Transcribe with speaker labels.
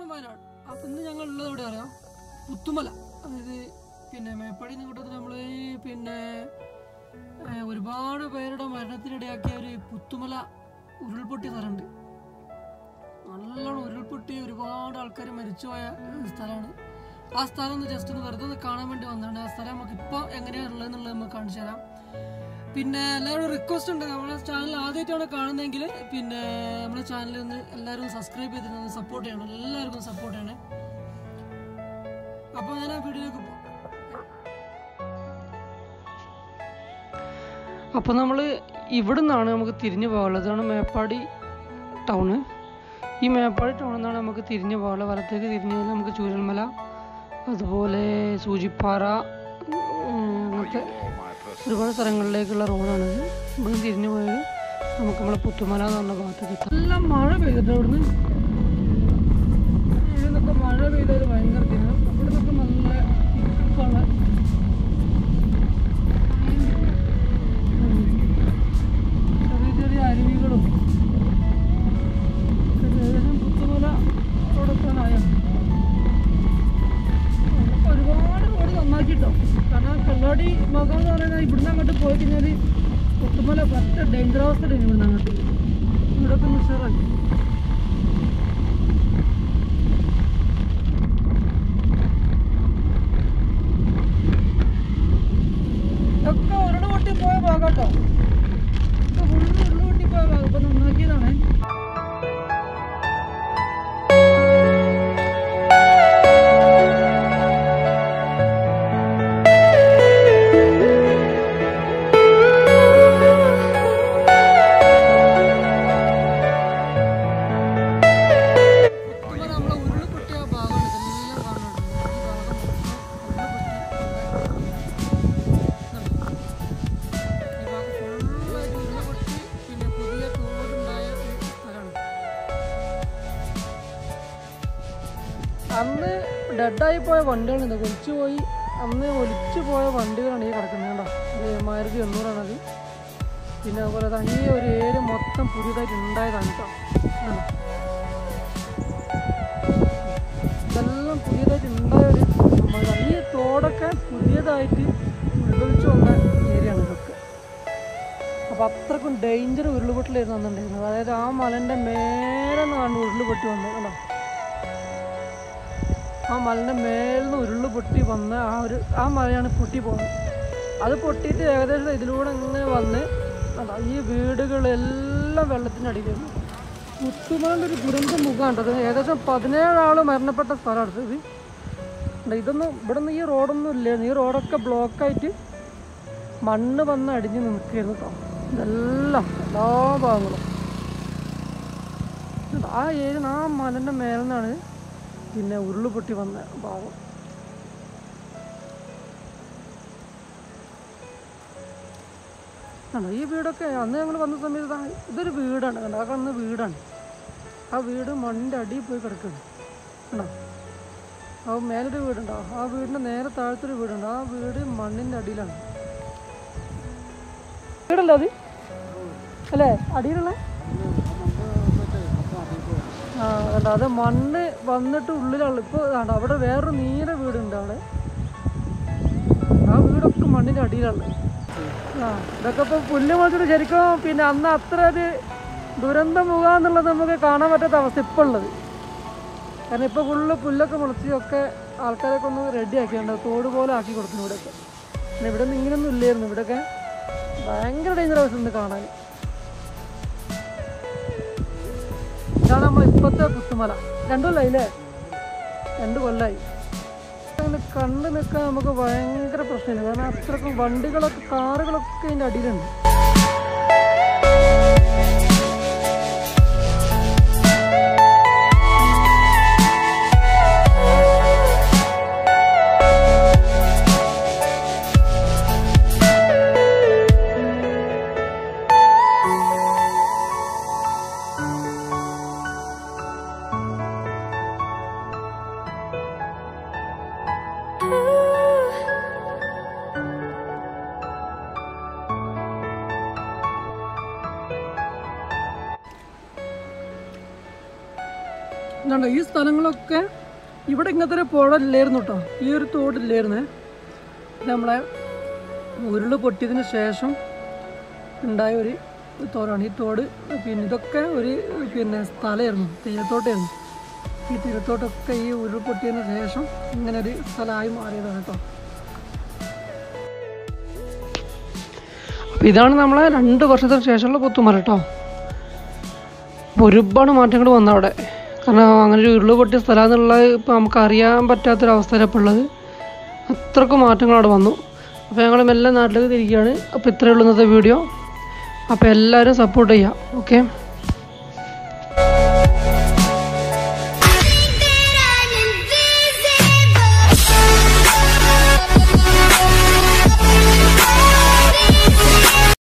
Speaker 1: From Wayanad അപ്പം ഇന്ന് ഞങ്ങൾ ഉള്ളത് എവിടെ അറിയാം പുത്തുമല. അതായത് പിന്നെ മേപ്പടി കൂട്ടത്തിൽ നമ്മൾ പിന്നെ ഒരുപാട് പേരുടെ മരണത്തിനിടയാക്കിയ ഒരു പുത്തുമല ഉരുൾപൊട്ടി സ്ഥലമുണ്ട് നല്ലോണം ഉരുൾപൊട്ടി ഒരുപാട് ആൾക്കാർ മരിച്ചുപോയ സ്ഥലമാണ്. ആ സ്ഥലം ഒന്ന് ജസ്റ്റ് ഒന്ന് വെറുതെ കാണാൻ വേണ്ടി വന്നതാണ്. ആ സ്ഥലം നമുക്ക് ഇപ്പോൾ എങ്ങനെയാണ് ഉള്ളതെന്നുള്ളത് നമുക്ക് കാണിച്ചു തരാം. പിന്നെ എല്ലാവരും റിക്വസ്റ്റ് ഉണ്ട്. നമ്മുടെ ചാനൽ ആദ്യമായിട്ടാണ് കാണുന്നതെങ്കിൽ പിന്നെ നമ്മുടെ ചാനൽ ഒന്ന് എല്ലാവരും സബ്സ്ക്രൈബ് ചെയ്തിട്ട് സപ്പോർട്ട് ചെയ്യണം. എല്ലാവർക്കും സപ്പോർട്ട് ചെയ്യണേ. അപ്പോൾ ഞാൻ ആ വീഡിയോയിലേക്ക് പോകും അപ്പോൾ നമ്മൾ ഇവിടെ നിന്നാണ് നമുക്ക് തിരിഞ്ഞു പോകാനുള്ളത്. ഇതാണ് മേപ്പാടി ടൗണ് ഈ മേപ്പാടി ടൗണിൽ നിന്നാണ് നമുക്ക് തിരിഞ്ഞു പോകാനുള്ളത്. വലത്തേക്ക് തിരിഞ്ഞു നമുക്ക് ചൂരൽമല അതുപോലെ സൂചിപ്പാറ അങ്ങനത്തെ ഒരുപാട് സ്ഥലങ്ങളിലേക്കുള്ള റോഡാണിത് ഇവിടെ തിരിഞ്ഞു പോയത് നമുക്ക് നമ്മളെ പുത്തുമല എന്ന് പറഞ്ഞ ഭാഗത്തേക്ക് എത്താം. നല്ല മഴ പെയ്തിട്ട് അവിടുന്ന്. ഇവിടുന്നൊക്കെ മഴ പെയ്തത് ഭയങ്കര ദിനം ഇവിടുന്നൊക്കെ നല്ല കൊല്ലാടി മുഖം എന്ന് പറയുന്നത് ഇവിടുന്ന് അങ്ങോട്ട് പോയി കഴിഞ്ഞാൽ കുത്തുമല ഫസ്റ്റ് ഡേഞ്ചർ അവസ്ഥ ഇവിടുന്ന് അങ്ങോട്ട്. ഇവിടെ ഒക്കെ ഡെഡായി പോയ വണ്ടിയാണ് ഇത്. ഒലിച്ചു പോയി അന്ന് ഒലിച്ചു പോയ വണ്ടികളാണ് ഈ കിടക്കുന്നത് കേട്ടോ മാരുതി എണ്ണൂറാണത് പിന്നെ അതുപോലെ തന്നെ ഈ ഒരു ഏരിയ മൊത്തം പുതിയതായിട്ട് ഉണ്ടായതാണ് കേട്ടോ. ഇതെല്ലാം പുതിയതായിട്ട് ഉണ്ടായ ഒരു. ഈ തോടൊക്കെ പുതിയതായിട്ട് ഉരുളിച്ചു വന്ന ഏരിയയാണ് ഇതൊക്കെ. അപ്പോൾ അത്രക്കും ഡേഞ്ചർ ഉരുളുപൊട്ടലായിരുന്നു അന്നുണ്ടായിരുന്നത്. അതായത് ആ മലന്റെ മേലെ നിന്നാണ് ഉരുളുപൊട്ടി വന്നത് കണ്ടോ? ആ മലന്റെ മേളിൽ ഉരുൾ പൊട്ടി വന്ന് ആ ഒരു ആ മലയാണ് പൊട്ടി പോകുന്നത് അത് പൊട്ടിയിട്ട് ഏകദേശം ഇതിലൂടെ ഇങ്ങനെ വന്ന് ഈ വീടുകളെല്ലാം വെള്ളത്തിന്റെ അടിക്കുന്നു മുത്തുമലിന്റെ ഒരു ദുരന്ത മുഖമാണ് ഏകദേശം പതിനേഴാൾ മരണപ്പെട്ട സ്ഥലമാണ് ഇത്. ഇതൊന്നും ഇവിടെ നിന്ന് ഈ റോഡൊന്നും ഇല്ലായിരുന്നു ഈ റോഡൊക്കെ ബ്ലോക്കായിട്ട് മണ്ണ് വന്ന് അടിഞ്ഞ് നിൽക്കുകയായിരുന്നു കേട്ടോ ഇതെല്ലാം എല്ലാ ഭാഗങ്ങളും. ആ ഏരിയ ആ മലന്റെ മേലെന്നാണ് പിന്നെ ഉരുൾ പൊട്ടി വന്ന ഭാഗം ആണോ? ഈ വീടൊക്കെ അന്ന് ഞങ്ങൾ വന്ന സമയത്ത് ഇതൊരു വീടാണ് കണ്ടോ? ആ കാണുന്ന വീടാണ്. ആ വീട് മണ്ണിന്റെ അടിയിൽ പോയി കിടക്കുകയാണ്. കണ്ടോ ആ മേലൊരു വീടുണ്ടോ? ആ വീടിന്റെ നേരെ താഴത്തൊരു വീടുണ്ട്. ആ വീട് മണ്ണിന്റെ അടിയിലാണ്. വീടല്ലേ അത്? അല്ലേ? അടിയിലുള്ള? കണ്ടോ? അത് മണ്ണ് വന്നിട്ട് ഉള്ളിലാണ് ഇപ്പോൾ കണ്ടോ? അവിടെ വേറൊരു നീല വീടുണ്ട് അവിടെ. ആ വീടൊക്കെ മണ്ണിന്റെ അടിയിലാണ്. ആ ഇതൊക്കെ ഇപ്പോൾ പുല്ല് മുളച്ചിട്ട് ശരിക്കും പിന്നെ അന്ന് അത്ര ഒരു ദുരന്തം മുഖാന്നുള്ളത് നമുക്ക് കാണാൻ പറ്റാത്ത അവസ്ഥ ഇപ്പോൾ ഉള്ളത്. കാരണം ഇപ്പോൾ ഫുള്ള് പുല്ലൊക്കെ മുളച്ചൊക്കെ ആൾക്കാരൊക്കെ ഒന്ന് റെഡി ആക്കിയുണ്ട് തോട് പോലെ ആക്കി കൊടുക്കുന്നു ഇവിടെയൊക്കെ. ഇവിടെ നിന്ന് ഇങ്ങനെയൊന്നും ഇല്ലായിരുന്നു. ഇവിടെയൊക്കെ ഭയങ്കര ഡേഞ്ചർ അവസ്ഥ ഉണ്ട് കാണാൻ. നമ്മൾ ഇപ്പോഴത്തെ പുത്തുമല. രണ്ടു കൊല്ലായി അല്ലേ രണ്ട് കൊല്ലായി. അങ്ങനെ കണ്ടു നിൽക്കാൻ നമുക്ക് ഭയങ്കര പ്രശ്നമില്ല. കാരണം അത്രക്കും വണ്ടികളൊക്കെ കാറുകളൊക്കെ അതിന്റെ അടിയിലുണ്ട്. ഇതുണ്ടോ ഈ സ്ഥലങ്ങളൊക്കെ ഇവിടെ ഇങ്ങനത്തെ ഒരു പുഴ ഇല്ലായിരുന്നു കേട്ടോ ഈ ഒരു തോടില്ലായിരുന്നേ. നമ്മളെ ഉരുൾ പൊട്ടിയതിന് ശേഷം ഉണ്ടായ ഒരു തോടാണ്. ഈ തോട് പിന്നെ ഇതൊക്കെ ഒരു പിന്നെ സ്ഥലമായിരുന്നു തീരത്തോട്ടായിരുന്നു. ഈ തീരത്തോട്ടൊക്കെ ഈ ഉരുൾ പൊട്ടിയതിന് ശേഷം ഇങ്ങനെ ഒരു സ്ഥലമായി മാറിയതാണ് കേട്ടോ ഇതാണ് നമ്മളെ രണ്ട് വർഷത്തിന് ശേഷമുള്ള പുത്തുമല കേട്ടോ ഒരുപാട് മാറ്റങ്ങൾ വന്നു അവിടെ കാരണം അങ്ങനെ ഒരു ഉരുൾ പൊട്ടിയ സ്ഥലം എന്നുള്ളത് ഇപ്പോൾ നമുക്ക് അറിയാൻ പറ്റാത്തൊരവസ്ഥയിലാണ് ഇപ്പോൾ ഉള്ളത് അത്രക്കും മാറ്റങ്ങൾ അവിടെ വന്നു. അപ്പോൾ ഞങ്ങൾ മെല്ലെ നാട്ടിലേക്ക് തിരിക്കുകയാണ്. അപ്പോൾ ഇത്രയേ ഉള്ളൂ ഇന്നത്തെ വീഡിയോ. അപ്പോൾ എല്ലാവരും സപ്പോർട്ട് ചെയ്യുക. ഓക്കെ